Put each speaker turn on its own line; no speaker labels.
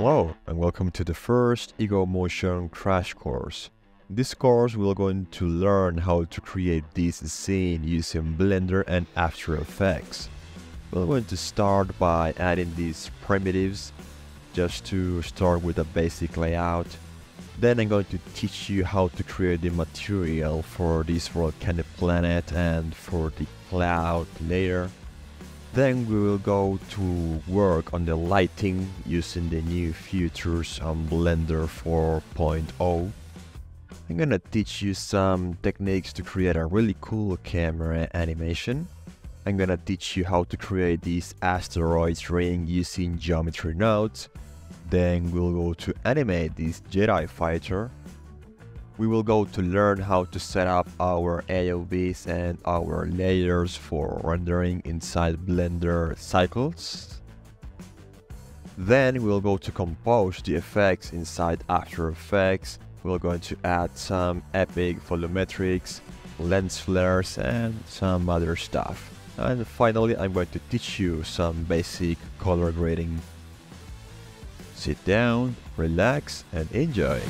Hello and welcome to the first Ego Motion crash course. In this course we're going to learn how to create this scene using Blender and After Effects. We're going to start by adding these primitives just to start with a basic layout. Then I'm going to teach you how to create the material for this volcanic planet and for the cloud layer. Then we will go to work on the lighting using the new features on Blender 4.0. I'm gonna teach you some techniques to create a really cool camera animation. I'm gonna teach you how to create this asteroid ring using geometry nodes. Then we'll go to animate this Jedi fighter we will go to learn how to set up our AOVs and our layers for rendering inside Blender cycles. Then we'll go to compose the effects inside After Effects. We're going to add some epic volumetrics, lens flares and some other stuff. And finally I'm going to teach you some basic color grading. Sit down, relax and enjoy.